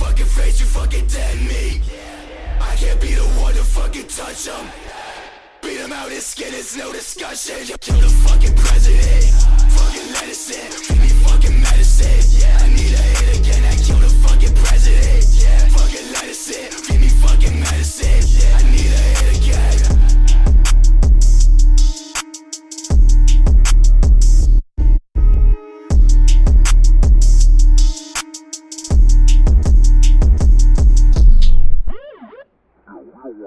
fucking face, you fucking dead me. I can't be the one to fucking touch him Beat him out, his skin is no discussion. Kill the fucking president.